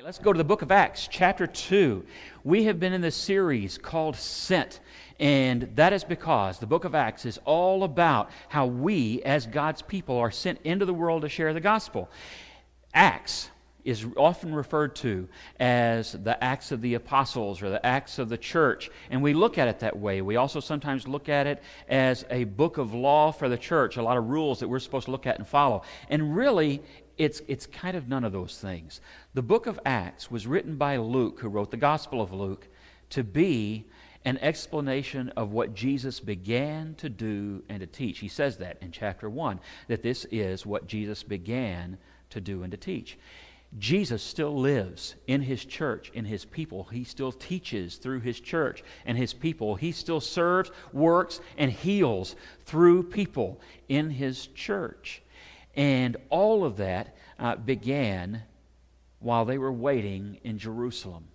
right, let's go to the book of Acts, chapter 2. We have been in this series called Sent, and that is because the book of Acts is all about how we, as God's people, are sent into the world to share the gospel. Acts is often referred to as the Acts of the Apostles or the Acts of the Church, and we look at it that way. We also sometimes look at it as a book of law for the church, a lot of rules that we're supposed to look at and follow. And really, it's, it's kind of none of those things. The book of Acts was written by Luke, who wrote the Gospel of Luke, to be an explanation of what Jesus began to do and to teach. He says that in chapter 1, that this is what Jesus began to do and to teach. Jesus still lives in his church, in his people. He still teaches through his church and his people. He still serves, works, and heals through people in his church. And all of that uh, began while they were waiting in Jerusalem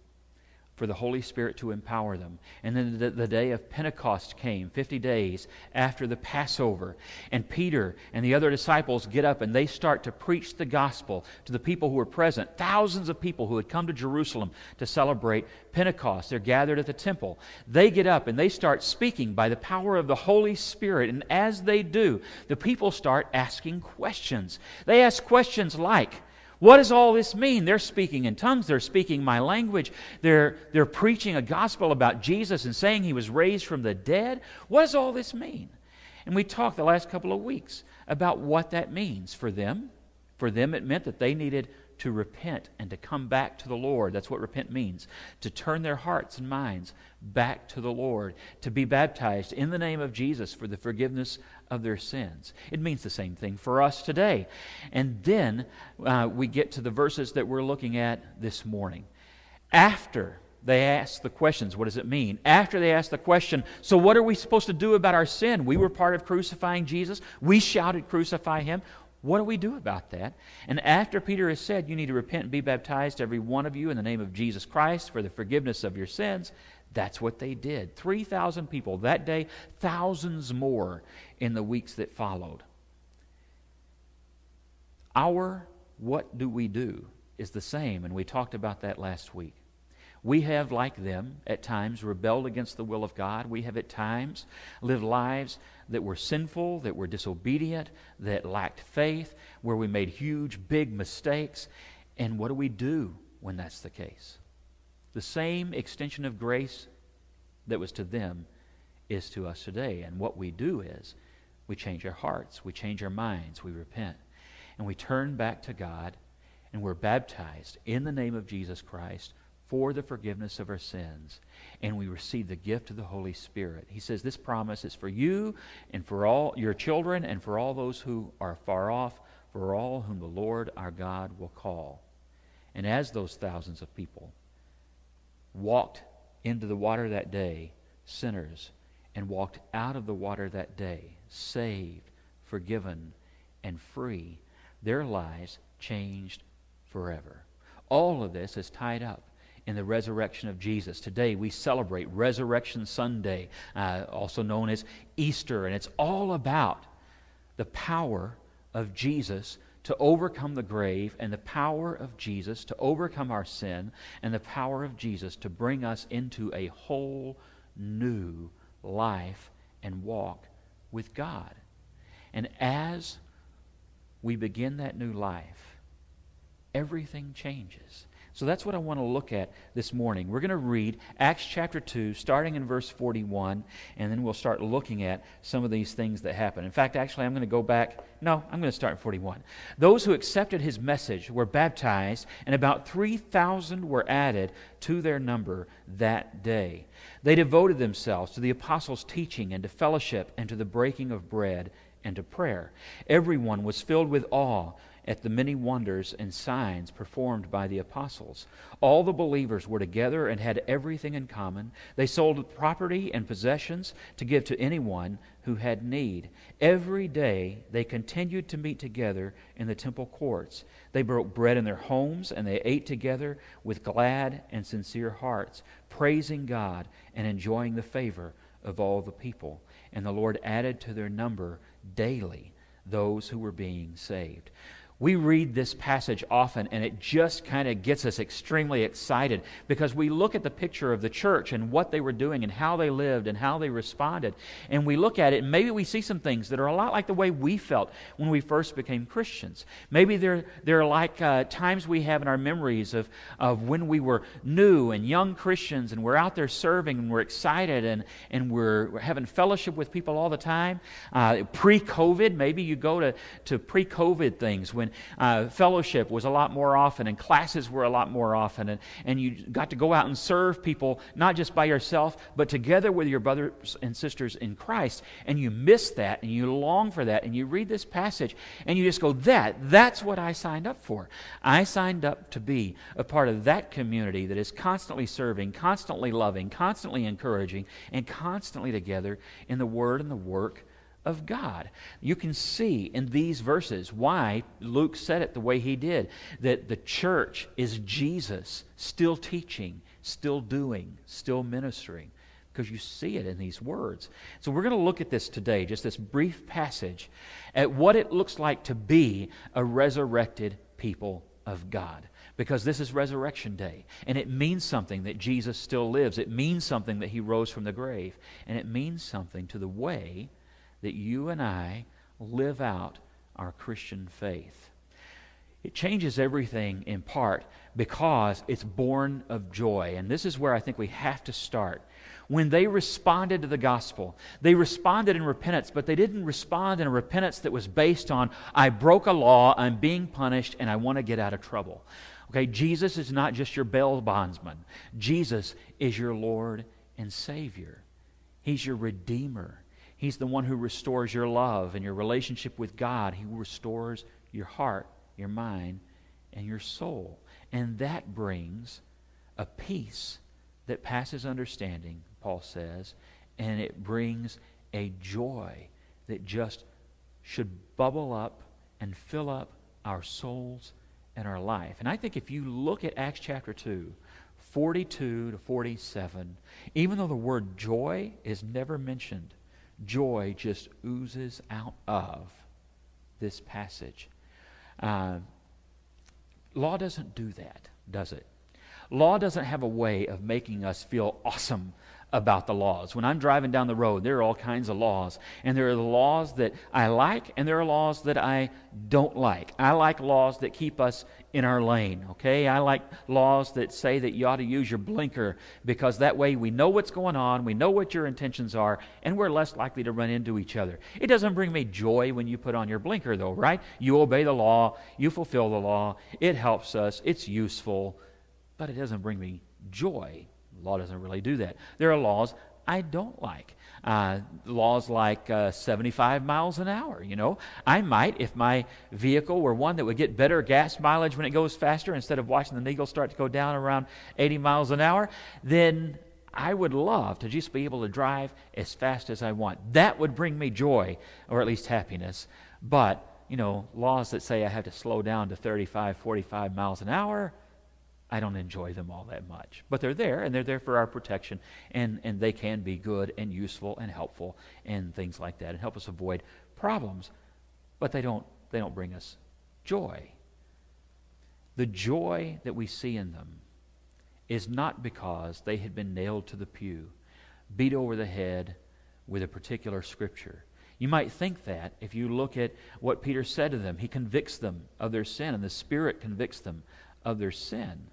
for the Holy Spirit to empower them. And then the, the, day of Pentecost came, 50 days after the Passover. And Peter and the other disciples get up and they start to preach the gospel to the people who were present. Thousands of people who had come to Jerusalem to celebrate Pentecost. They're gathered at the temple. They get up and they start speaking by the power of the Holy Spirit. And as they do, the people start asking questions. They ask questions like, what does all this mean? They're speaking in tongues. They're speaking my language. They're, they're preaching a gospel about Jesus and saying he was raised from the dead. What does all this mean? And we talked the last couple of weeks about what that means for them. For them, it meant that they needed to repent and to come back to the Lord. That's what repent means to turn their hearts and minds back to the Lord, to be baptized in the name of Jesus for the forgiveness of their sins. It means the same thing for us today. And then uh, we get to the verses that we're looking at this morning. After they ask the questions, what does it mean? After they ask the question, so what are we supposed to do about our sin? We were part of crucifying Jesus. We shouted, crucify him. What do we do about that? And after Peter has said, You need to repent and be baptized, every one of you, in the name of Jesus Christ for the forgiveness of your sins, that's what they did. 3,000 people that day, thousands more in the weeks that followed. Our what do we do is the same, and we talked about that last week. We have, like them, at times rebelled against the will of God. We have, at times, lived lives that were sinful, that were disobedient, that lacked faith, where we made huge, big mistakes. And what do we do when that's the case? The same extension of grace that was to them is to us today. And what we do is we change our hearts, we change our minds, we repent, and we turn back to God, and we're baptized in the name of Jesus Christ for the forgiveness of our sins, and we receive the gift of the Holy Spirit. He says this promise is for you and for all your children and for all those who are far off, for all whom the Lord our God will call. And as those thousands of people walked into the water that day, sinners, and walked out of the water that day, saved, forgiven, and free, their lives changed forever. All of this is tied up in the resurrection of Jesus. Today we celebrate Resurrection Sunday, uh, also known as Easter, and it's all about the power of Jesus to overcome the grave and the power of Jesus to overcome our sin and the power of Jesus to bring us into a whole new life and walk with God. And as we begin that new life, everything changes. So that's what I want to look at this morning. We're going to read Acts chapter 2, starting in verse 41, and then we'll start looking at some of these things that happen. In fact, actually, I'm going to go back. No, I'm going to start in 41. Those who accepted his message were baptized, and about 3,000 were added to their number that day. They devoted themselves to the apostles' teaching and to fellowship and to the breaking of bread and to prayer. Everyone was filled with awe at the many wonders and signs performed by the apostles. All the believers were together and had everything in common. They sold property and possessions to give to anyone who had need. Every day they continued to meet together in the temple courts. They broke bread in their homes and they ate together with glad and sincere hearts, praising God and enjoying the favor of all the people. And the Lord added to their number daily those who were being saved. We read this passage often, and it just kind of gets us extremely excited because we look at the picture of the church and what they were doing and how they lived and how they responded. And we look at it, and maybe we see some things that are a lot like the way we felt when we first became Christians. Maybe they're, they're like uh, times we have in our memories of, of when we were new and young Christians and we're out there serving and we're excited and, and we're, we're having fellowship with people all the time. Uh, pre COVID, maybe you go to, to pre COVID things when uh, fellowship was a lot more often and classes were a lot more often, and, and you got to go out and serve people, not just by yourself, but together with your brothers and sisters in Christ. And you miss that and you long for that. And you read this passage and you just go, That, that's what I signed up for. I signed up to be a part of that community that is constantly serving, constantly loving, constantly encouraging, and constantly together in the Word and the work of God. You can see in these verses why Luke said it the way he did that the church is Jesus still teaching, still doing, still ministering. Because you see it in these words. So, we're going to look at this today, just this brief passage, at what it looks like to be a resurrected people of God because this is resurrection day and it means something that Jesus still lives. It means something that he rose from the grave and it means something to the way that you and I live out our Christian faith. It changes everything in part because it's born of joy. And this is where I think we have to start. When they responded to the gospel, they responded in repentance, but they didn't respond in a repentance that was based on, I broke a law, I'm being punished, and I want to get out of trouble. Okay, Jesus is not just your bail bondsman, Jesus is your Lord and Savior. He's your Redeemer. He's the one who restores your love and your relationship with God. He restores your heart, your mind, and your soul. And that brings a peace that passes understanding, Paul says, and it brings a joy that just should bubble up and fill up our souls and our life. And I think if you look at Acts chapter 2, 42 to 47, even though the word joy is never mentioned, joy just oozes out of this passage. Uh, law doesn't do that, does it? Law doesn't have a way of making us feel awesome about the laws. When I'm driving down the road, there are all kinds of laws. And there are the laws that I like, and there are laws that I don't like. I like laws that keep us in our lane, okay? I like laws that say that you ought to use your blinker because that way we know what's going on, we know what your intentions are, and we're less likely to run into each other. It doesn't bring me joy when you put on your blinker, though, right? You obey the law, you fulfill the law, it helps us, it's useful, but it doesn't bring me joy law doesn't really do that. There are laws I don't like. Uh, laws like uh, 75 miles an hour. You know, I might, if my vehicle were one that would get better gas mileage when it goes faster, instead of watching the needle start to go down around 80 miles an hour, then I would love to just be able to drive as fast as I want. That would bring me joy, or at least happiness. But, you know, laws that say I have to slow down to 35, 45 miles an hour, I don't enjoy them all that much. But they're there, and they're there for our protection, and, and they can be good and useful and helpful and things like that, and help us avoid problems. But they don't, they don't bring us joy. The joy that we see in them is not because they had been nailed to the pew, beat over the head with a particular scripture. You might think that if you look at what Peter said to them. He convicts them of their sin, and the Spirit convicts them of their sin.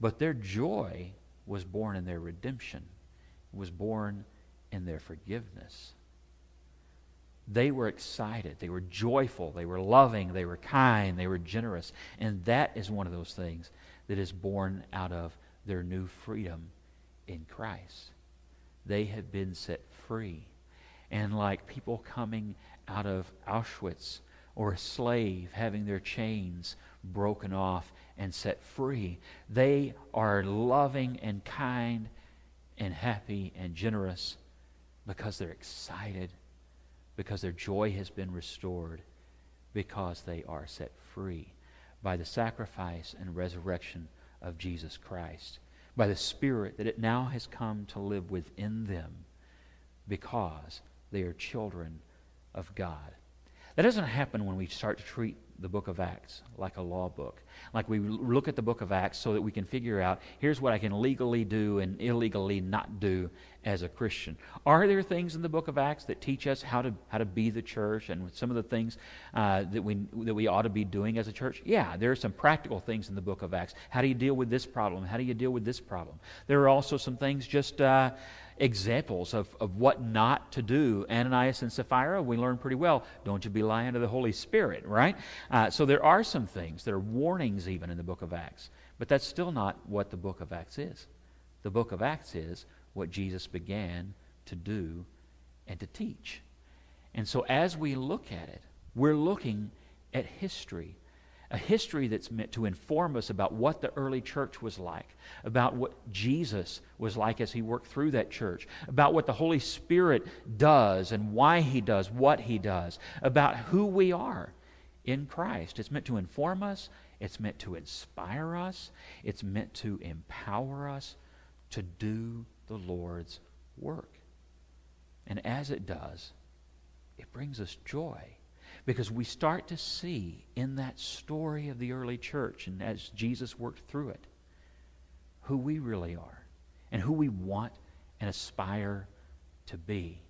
But their joy was born in their redemption, was born in their forgiveness. They were excited. They were joyful. They were loving. They were kind. They were generous. And that is one of those things that is born out of their new freedom in Christ. They have been set free. And like people coming out of Auschwitz or a slave having their chains broken off and set free. They are loving and kind and happy and generous because they're excited, because their joy has been restored, because they are set free by the sacrifice and resurrection of Jesus Christ, by the Spirit that it now has come to live within them because they are children of God. That doesn't happen when we start to treat the book of Acts like a law book. Like we look at the book of Acts so that we can figure out here's what I can legally do and illegally not do as a Christian. Are there things in the book of Acts that teach us how to, how to be the church and some of the things uh, that, we, that we ought to be doing as a church? Yeah, there are some practical things in the book of Acts. How do you deal with this problem? How do you deal with this problem? There are also some things just. Uh, examples of, of what not to do. Ananias and Sapphira, we learn pretty well. Don't you be lying to the Holy Spirit, right? Uh, so there are some things, there are warnings even in the book of Acts. But that's still not what the book of Acts is. The book of Acts is what Jesus began to do and to teach. And so as we look at it, we're looking at history a history that's meant to inform us about what the early church was like, about what Jesus was like as he worked through that church, about what the Holy Spirit does and why he does what he does, about who we are in Christ. It's meant to inform us, it's meant to inspire us, it's meant to empower us to do the Lord's work. And as it does, it brings us joy because we start to see in that story of the early church and as Jesus worked through it who we really are and who we want and aspire to be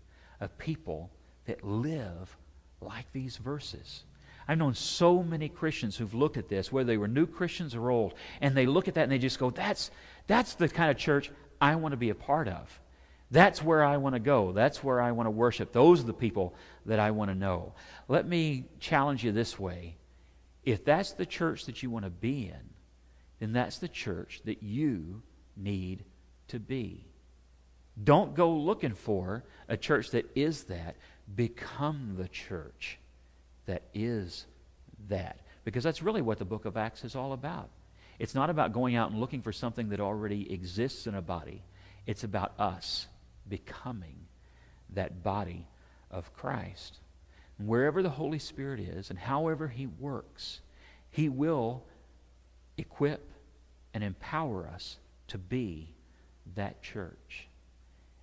a people that live like these verses. I've known so many Christians who've looked at this, whether they were new Christians or old, and they look at that and they just go, that's, that's the kind of church I want to be a part of. That's where I want to go. That's where I want to worship. Those are the people that I want to know. Let me challenge you this way. If that's the church that you want to be in, then that's the church that you need to be. Don't go looking for a church that is that. Become the church that is that. Because that's really what the book of Acts is all about. It's not about going out and looking for something that already exists in a body, it's about us becoming that body of Christ. And wherever the Holy Spirit is and however He works, He will equip and empower us to be that church.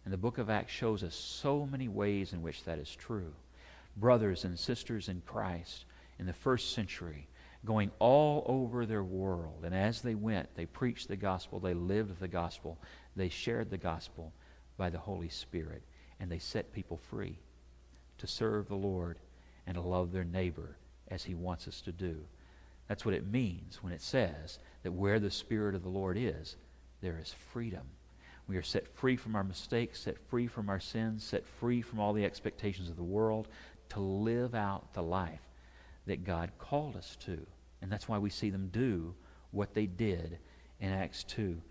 And the book of Acts shows us so many ways in which that is true. Brothers and sisters in Christ in the first century going all over their world. And as they went, they preached the gospel, they lived the gospel, they shared the gospel by the Holy Spirit, and they set people free to serve the Lord and to love their neighbor as He wants us to do. That's what it means when it says that where the Spirit of the Lord is, there is freedom. We are set free from our mistakes, set free from our sins, set free from all the expectations of the world to live out the life that God called us to. And that's why we see them do what they did in Acts 2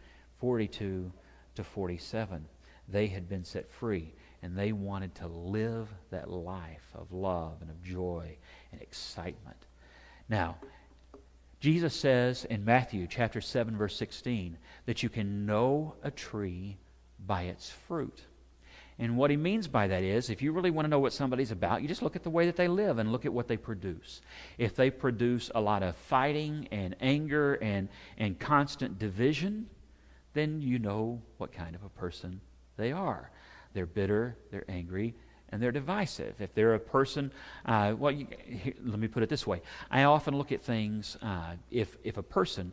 42 to 47 they had been set free and they wanted to live that life of love and of joy and excitement. Now, Jesus says in Matthew chapter 7 verse 16 that you can know a tree by its fruit. And what he means by that is, if you really want to know what somebody's about, you just look at the way that they live and look at what they produce. If they produce a lot of fighting and anger and, and constant division, then you know what kind of a person they are. They're bitter, they're angry, and they're divisive. If they're a person, uh, well, you, here, let me put it this way. I often look at things, uh, if, if a person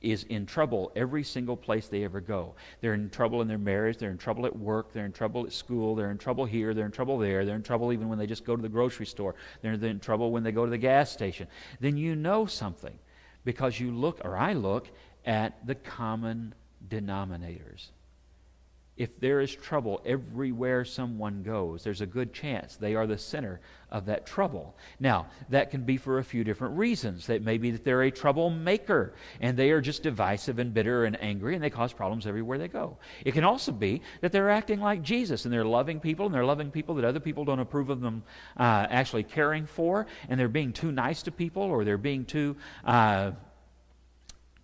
is in trouble every single place they ever go. They're in trouble in their marriage, they're in trouble at work, they're in trouble at school, they're in trouble here, they're in trouble there, they're in trouble even when they just go to the grocery store, they're in trouble when they go to the gas station. Then you know something because you look, or I look, at the common denominators if there is trouble everywhere someone goes, there's a good chance they are the center of that trouble. Now, that can be for a few different reasons. That may be that they're a troublemaker and they are just divisive and bitter and angry and they cause problems everywhere they go. It can also be that they're acting like Jesus and they're loving people and they're loving people that other people don't approve of them uh, actually caring for and they're being too nice to people or they're being too, uh,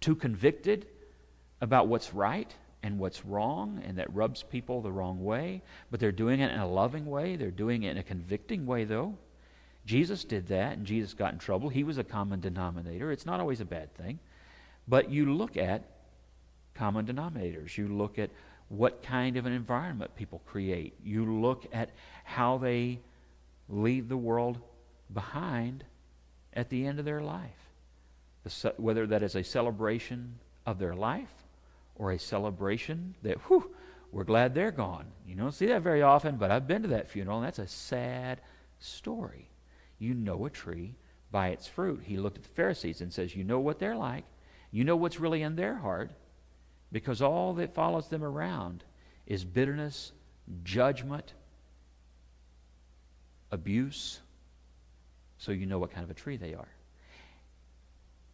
too convicted about what's right and what's wrong, and that rubs people the wrong way, but they're doing it in a loving way. They're doing it in a convicting way, though. Jesus did that, and Jesus got in trouble. He was a common denominator. It's not always a bad thing. But you look at common denominators. You look at what kind of an environment people create. You look at how they leave the world behind at the end of their life. whether that is a celebration of their life or a celebration that, whew, we're glad they're gone. You don't see that very often, but I've been to that funeral, and that's a sad story. You know a tree by its fruit. He looked at the Pharisees and says, You know what they're like. You know what's really in their heart because all that follows them around is bitterness, judgment, abuse. So you know what kind of a tree they are.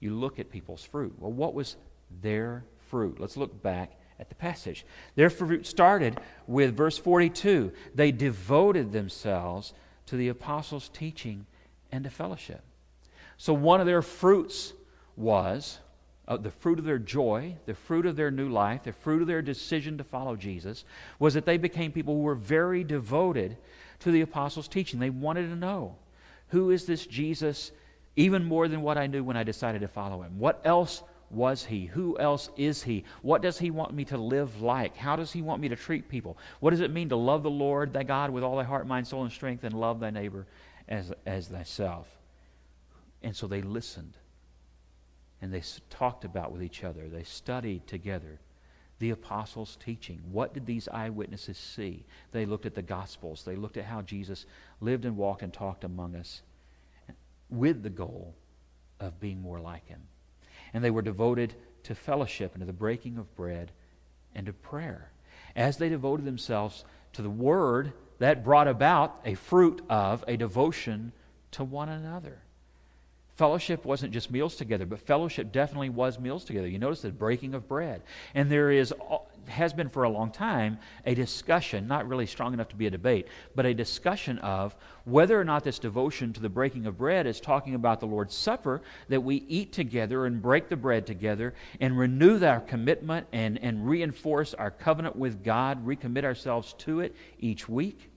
You look at people's fruit. Well, what was their fruit? Let's look back at the passage. Their fruit started with verse 42. They devoted themselves to the apostles' teaching and to fellowship. So one of their fruits was uh, the fruit of their joy, the fruit of their new life, the fruit of their decision to follow Jesus, was that they became people who were very devoted to the apostles' teaching. They wanted to know who is this Jesus even more than what I knew when I decided to follow him? What else was he? Who else is he? What does he want me to live like? How does he want me to treat people? What does it mean to love the Lord thy God with all thy heart, mind, soul, and strength, and love thy neighbor as, as thyself? And so they listened and they talked about with each other. They studied together the apostles' teaching. What did these eyewitnesses see? They looked at the Gospels. They looked at how Jesus lived and walked and talked among us with the goal of being more like him. And they were devoted to fellowship and to the breaking of bread and to prayer. As they devoted themselves to the Word, that brought about a fruit of a devotion to one another. Fellowship wasn't just meals together, but fellowship definitely was meals together. You notice the breaking of bread. And there is, has been for a long time, a discussion, not really strong enough to be a debate, but a discussion of whether or not this devotion to the breaking of bread is talking about the Lord's Supper, that we eat together and break the bread together and renew our commitment and, and reinforce our covenant with God, recommit ourselves to it each week.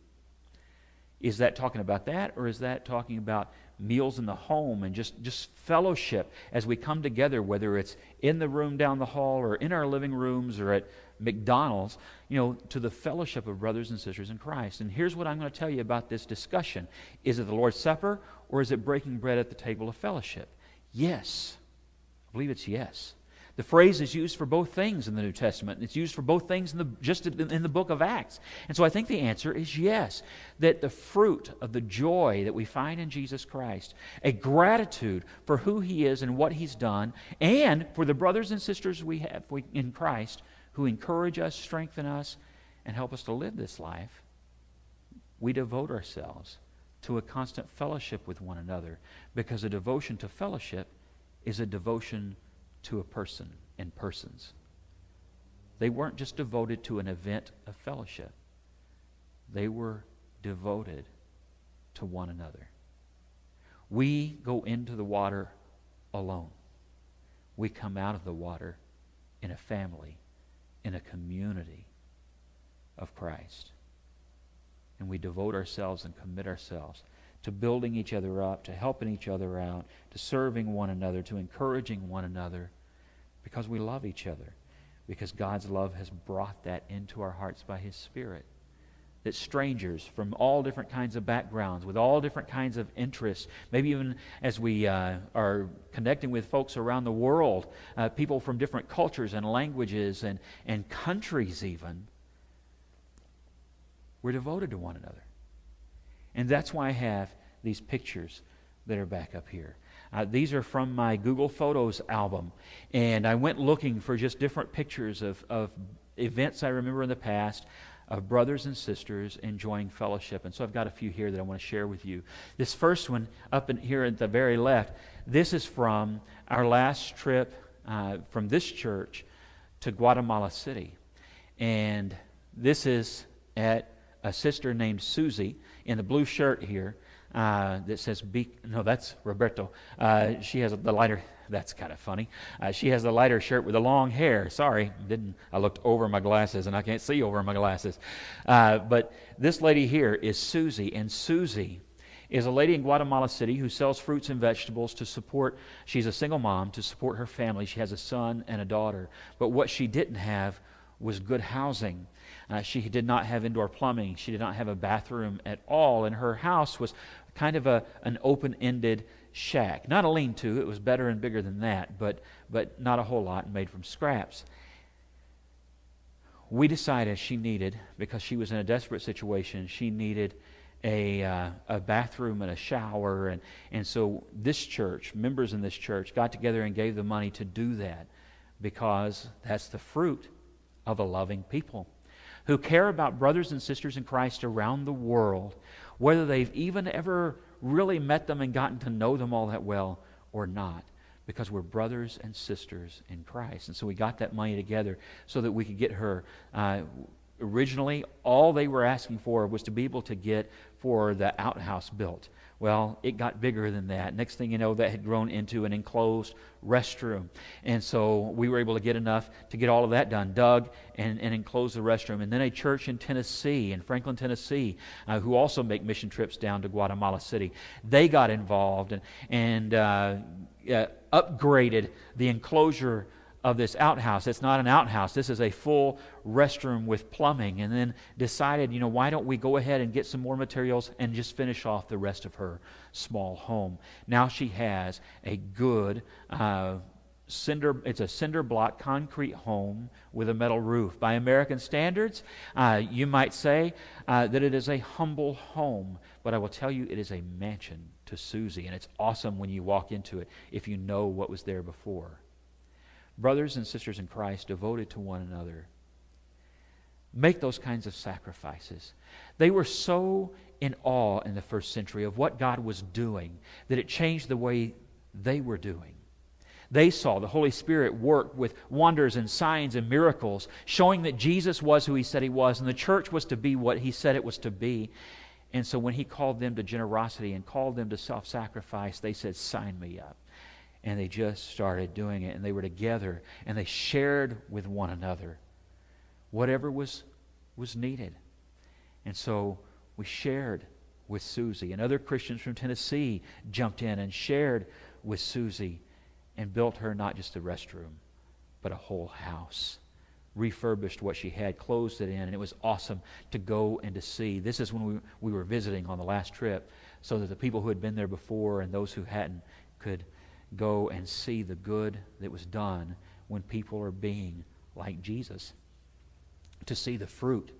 Is that talking about that, or is that talking about meals in the home and just, just fellowship as we come together, whether it's in the room down the hall or in our living rooms or at McDonald's, you know, to the fellowship of brothers and sisters in Christ. And here's what I'm going to tell you about this discussion is it the Lord's Supper or is it breaking bread at the table of fellowship? Yes. I believe it's yes. The phrase is used for both things in the New Testament. It's used for both things in the, just in the book of Acts. And so I think the answer is yes, that the fruit of the joy that we find in Jesus Christ, a gratitude for who he is and what he's done, and for the brothers and sisters we have in Christ who encourage us, strengthen us, and help us to live this life, we devote ourselves to a constant fellowship with one another because a devotion to fellowship is a devotion to a person and persons. They weren't just devoted to an event of fellowship, they were devoted to one another. We go into the water alone. We come out of the water in a family, in a community of Christ. And we devote ourselves and commit ourselves to building each other up, to helping each other out, to serving one another, to encouraging one another, because we love each other, because God's love has brought that into our hearts by His Spirit. That strangers from all different kinds of backgrounds, with all different kinds of interests, maybe even as we uh, are connecting with folks around the world, uh, people from different cultures and languages and, and countries, even, we're devoted to one another. And that's why I have these pictures that are back up here. Uh, these are from my Google Photos album. And I went looking for just different pictures of, of events I remember in the past of brothers and sisters enjoying fellowship. And so I've got a few here that I want to share with you. This first one, up in here at the very left, this is from our last trip uh, from this church to Guatemala City. And this is at a sister named Susie in the blue shirt here uh, that says, be, no, that's Roberto. Uh, she has the lighter, that's kind of funny. Uh, she has the lighter shirt with the long hair. Sorry, didn't, I looked over my glasses and I can't see over my glasses. Uh, but this lady here is Susie, and Susie is a lady in Guatemala City who sells fruits and vegetables to support, she's a single mom, to support her family. She has a son and a daughter. But what she didn't have was good housing. Uh, she did not have indoor plumbing. She did not have a bathroom at all. And her house was kind of a, an open ended shack. Not a lean to, it was better and bigger than that, but, but not a whole lot, made from scraps. We decided she needed, because she was in a desperate situation, she needed a, uh, a bathroom and a shower. And, and so this church, members in this church, got together and gave the money to do that because that's the fruit of a loving people who care about brothers and sisters in Christ around the world, whether they've even ever really met them and gotten to know them all that well or not, because we're brothers and sisters in Christ. And so we got that money together so that we could get her. Uh, originally, all they were asking for was to be able to get for the outhouse built. Well, it got bigger than that. Next thing you know, that had grown into an enclosed restroom. And so we were able to get enough to get all of that done, dug and, and enclose the restroom. And then a church in Tennessee, in Franklin, Tennessee, uh, who also make mission trips down to Guatemala City, they got involved and, and uh, uh, upgraded the enclosure of this outhouse. It's not an outhouse. This is a full restroom with plumbing. And then decided, you know, why don't we go ahead and get some more materials and just finish off the rest of her small home? Now she has a good uh, cinder. It's a cinder block concrete home with a metal roof. By American standards, uh, you might say uh, that it is a humble home, but I will tell you, it is a mansion to Susie, and it's awesome when you walk into it if you know what was there before brothers and sisters in Christ devoted to one another. Make those kinds of sacrifices. They were so in awe in the first century of what God was doing that it changed the way they were doing. They saw the Holy Spirit work with wonders and signs and miracles, showing that Jesus was who he said he was, and the church was to be what he said it was to be. And so when he called them to generosity and called them to self sacrifice, they said, Sign me up and they just started doing it and they were together and they shared with one another whatever was was needed. And so we shared with Susie. And other Christians from Tennessee jumped in and shared with Susie and built her not just a restroom but a whole house. Refurbished what she had closed it in and it was awesome to go and to see. This is when we, we were visiting on the last trip so that the people who had been there before and those who hadn't could go and see the good that was done when people are being like Jesus, to see the fruit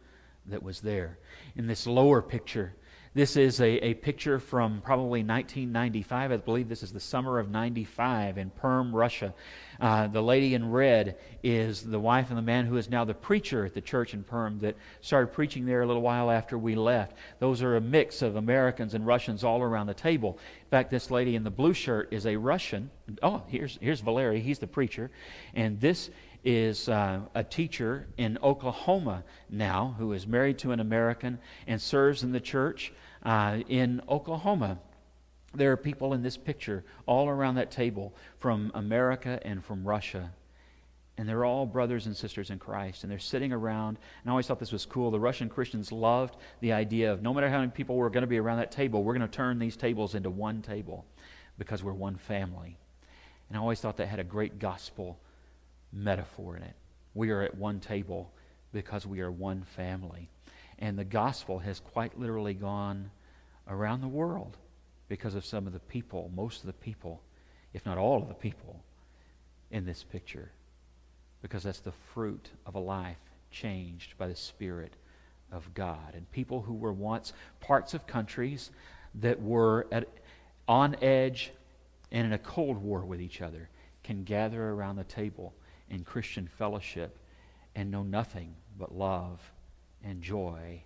that was there. In this lower picture, this is a, a picture from probably 1995. I believe this is the summer of 95 in Perm, Russia. Uh, the lady in red is the wife of the man who is now the preacher at the church in Perm that started preaching there a little while after we left. Those are a mix of Americans and Russians all around the table. In fact, this lady in the blue shirt is a Russian. Oh, here's, here's Valery. He's the preacher. And this is uh, a teacher in Oklahoma now who is married to an American and serves in the church uh, in Oklahoma. There are people in this picture all around that table from America and from Russia. And they're all brothers and sisters in Christ. And they're sitting around. And I always thought this was cool. The Russian Christians loved the idea of no matter how many people were going to be around that table, we're going to turn these tables into one table because we're one family. And I always thought that had a great gospel metaphor in it. We are at one table because we are one family. And the gospel has quite literally gone around the world because of some of the people, most of the people, if not all of the people in this picture. Because that's the fruit of a life changed by the Spirit of God. And people who were once parts of countries that were at, on edge and in a cold war with each other can gather around the table in Christian fellowship and know nothing but love and joy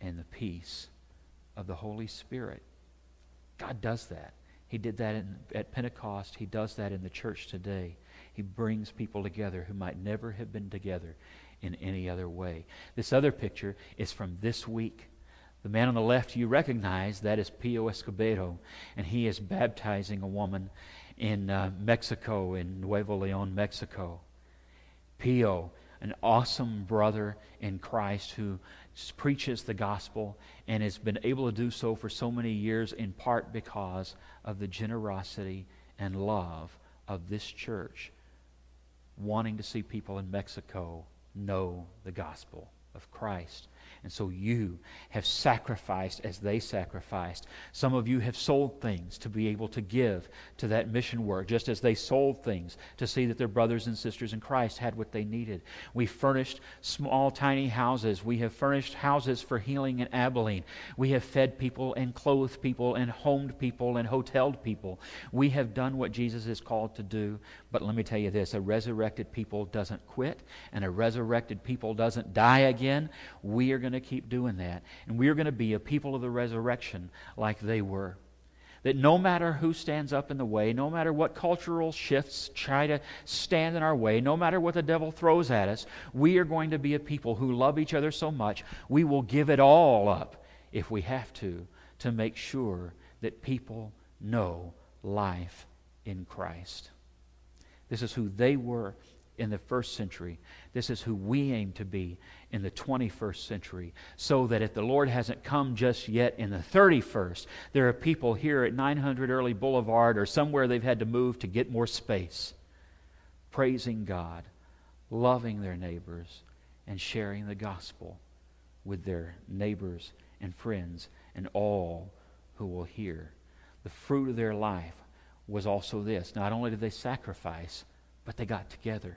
and the peace of the Holy Spirit. God does that. He did that in, at Pentecost. He does that in the church today. He brings people together who might never have been together in any other way. This other picture is from this week. The man on the left you recognize, that is Pio Escobedo, and he is baptizing a woman in uh, Mexico, in Nuevo Leon, Mexico. Pio, an awesome brother in Christ who preaches the gospel and has been able to do so for so many years in part because of the generosity and love of this church wanting to see people in Mexico know the gospel of Christ. And so you have sacrificed as they sacrificed. Some of you have sold things to be able to give to that mission work, just as they sold things to see that their brothers and sisters in Christ had what they needed. We furnished small, tiny houses. We have furnished houses for healing in Abilene. We have fed people and clothed people and homed people and hoteled people. We have done what Jesus is called to do. But let me tell you this a resurrected people doesn't quit, and a resurrected people doesn't die again. We are going to keep doing that. And we are going to be a people of the resurrection like they were. That no matter who stands up in the way, no matter what cultural shifts try to stand in our way, no matter what the devil throws at us, we are going to be a people who love each other so much, we will give it all up if we have to, to make sure that people know life in Christ. This is who they were in the first century. This is who we aim to be in the 21st century. So that if the Lord hasn't come just yet in the 31st, there are people here at 900 Early Boulevard or somewhere they've had to move to get more space, praising God, loving their neighbors, and sharing the gospel with their neighbors and friends and all who will hear. The fruit of their life was also this. Not only did they sacrifice, but they got together.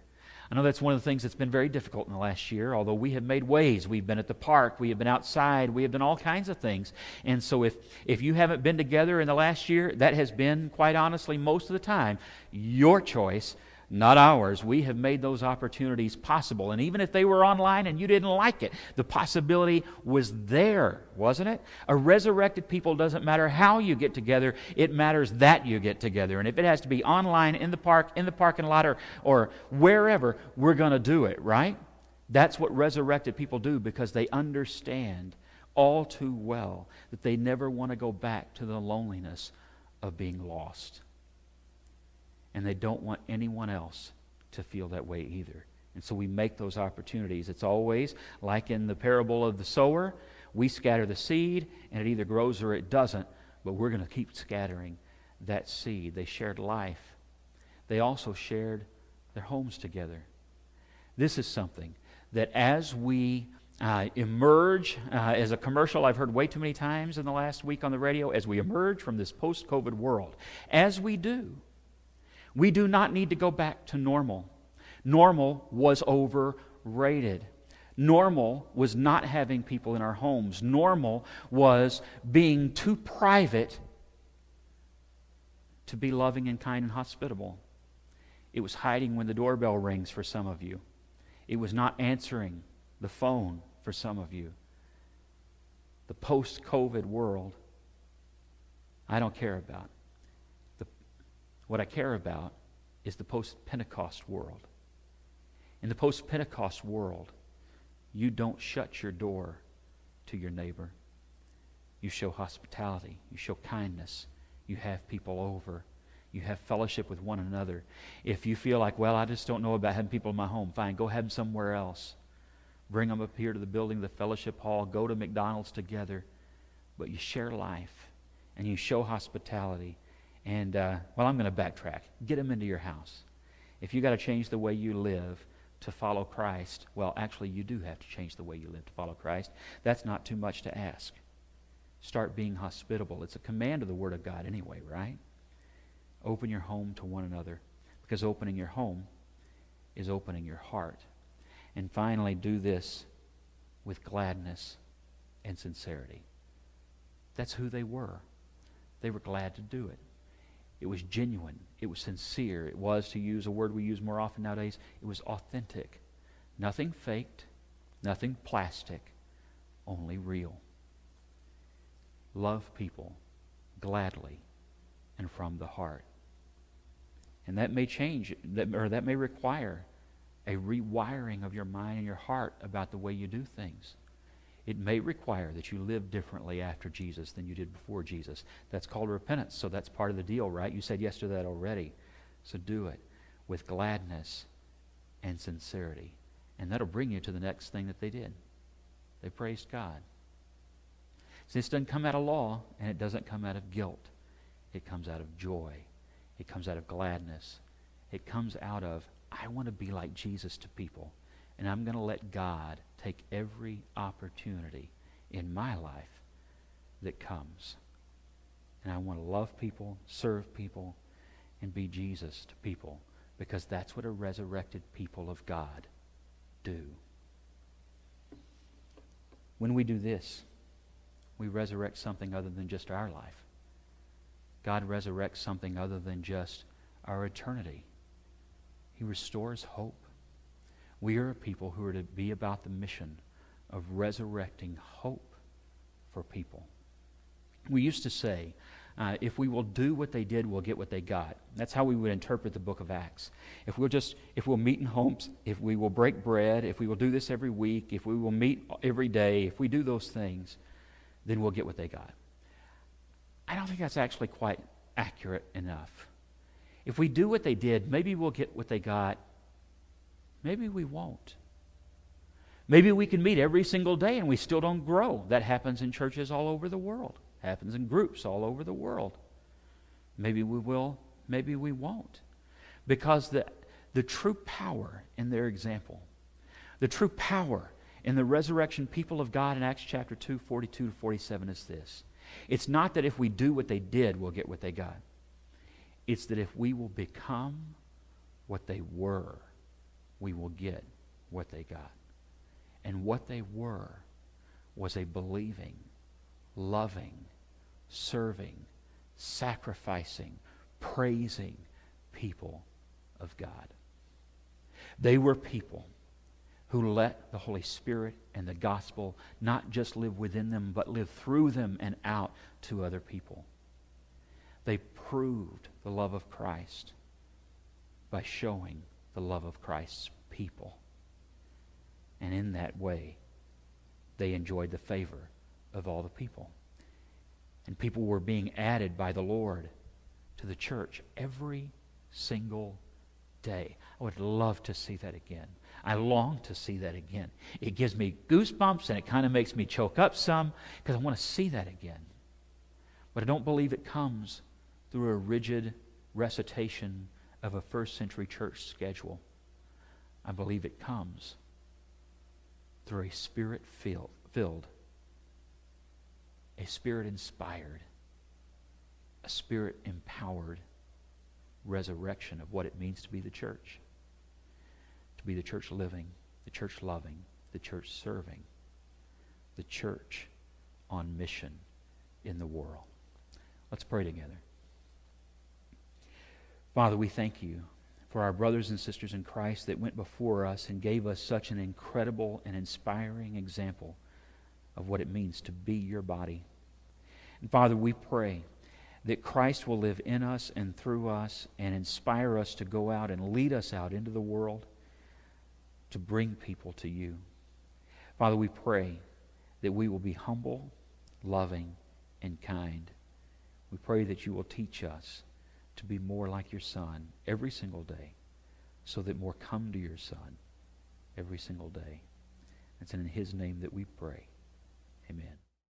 I know that's one of the things that's been very difficult in the last year, although we have made ways. We've been at the park, we have been outside, we have done all kinds of things. And so if, if you haven't been together in the last year, that has been, quite honestly, most of the time, your choice not ours. We have made those opportunities possible. And even if they were online and you didn't like it, the possibility was there, wasn't it? A resurrected people doesn't matter how you get together, it matters that you get together. And if it has to be online, in the park, in the parking lot, or, or wherever, we're going to do it, right? That's what resurrected people do because they understand all too well that they never want to go back to the loneliness of being lost and they don't want anyone else to feel that way either. And so we make those opportunities. It's always like in the parable of the sower we scatter the seed, and it either grows or it doesn't, but we're going to keep scattering that seed. They shared life, they also shared their homes together. This is something that as we uh, emerge uh, as a commercial I've heard way too many times in the last week on the radio, as we emerge from this post COVID world, as we do, we do not need to go back to normal. Normal was overrated. Normal was not having people in our homes. Normal was being too private to be loving and kind and hospitable. It was hiding when the doorbell rings for some of you. It was not answering the phone for some of you. The post COVID world, I don't care about. What I care about is the post Pentecost world. In the post Pentecost world, you don't shut your door to your neighbor. You show hospitality, you show kindness, you have people over, you have fellowship with one another. If you feel like, well, I just don't know about having people in my home, fine, go have them somewhere else. Bring them up here to the building, the fellowship hall, go to McDonald's together. But you share life and you show hospitality and, uh, well, I'm going to backtrack. Get them into your house. If you got to change the way you live to follow Christ, well, actually, you do have to change the way you live to follow Christ. That's not too much to ask. Start being hospitable. It's a command of the Word of God, anyway, right? Open your home to one another because opening your home is opening your heart. And finally, do this with gladness and sincerity. That's who they were. They were glad to do it. It was genuine. It was sincere. It was, to use a word we use more often nowadays, it was authentic. Nothing faked, nothing plastic, only real. Love people gladly and from the heart. And that may change, that, or that may require a rewiring of your mind and your heart about the way you do things. It may require that you live differently after Jesus than you did before Jesus. That's called repentance. So that's part of the deal, right? You said yes to that already. So do it with gladness and sincerity. And that'll bring you to the next thing that they did. They praised God. So this doesn't come out of law, and it doesn't come out of guilt. It comes out of joy. It comes out of gladness. It comes out of, I want to be like Jesus to people And I'm going to let God take every opportunity in my life that comes. And I want to love people, serve people, and be Jesus to people because that's what a resurrected people of God do. When we do this, we resurrect something other than just our life. God resurrects something other than just our eternity. He restores hope. We are a people who are to be about the mission of resurrecting hope for people. We used to say, uh, if we will do what they did, we'll get what they got. That's how we would interpret the book of Acts. If we'll just, if we'll meet in homes, if we will break bread, if we will do this every week, if we will meet every day, if we do those things, then we'll get what they got. I don't think that's actually quite accurate enough. If we do what they did, maybe we'll get what they got. Maybe we won't. Maybe we can meet every single day and we still don't grow. That happens in churches all over the world, happens in groups all over the world. Maybe we will, maybe we won't. Because the, the true power in their example, the true power in the resurrection people of God in Acts chapter 2, 42 to 47 is this. It's not that if we do what they did, we'll get what they got. It's that if we will become what they were, we will get what they got. And what they were was a believing, loving, serving, sacrificing, praising people of God. They were people who let the Holy Spirit and the gospel not just live within them, but live through them and out to other people. They proved the love of Christ by showing the love of Christ's people. And in that way, they enjoyed the favor of all the people. And people were being added by the Lord to the church every single day. I would love to see that again. I long to see that again. It gives me goosebumps and it kind of makes me choke up some because I want to see that again. But I don't believe it comes through a rigid recitation of a first century church schedule. I believe it comes through a spirit filled, a spirit inspired, a spirit empowered resurrection of what it means to be the church to be the church living, the church loving, the church serving, the church on mission in the world. Let's pray together. Father, we thank you for our brothers and sisters in Christ that went before us and gave us such an incredible and inspiring example of what it means to be your body. And Father, we pray that Christ will live in us and through us and inspire us to go out and lead us out into the world to bring people to you. Father, we pray that we will be humble, loving, and kind. We pray that you will teach us to be more like your Son every single day so that more come to your Son every single day. It's in His name that we pray. Amen.